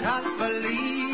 can't believe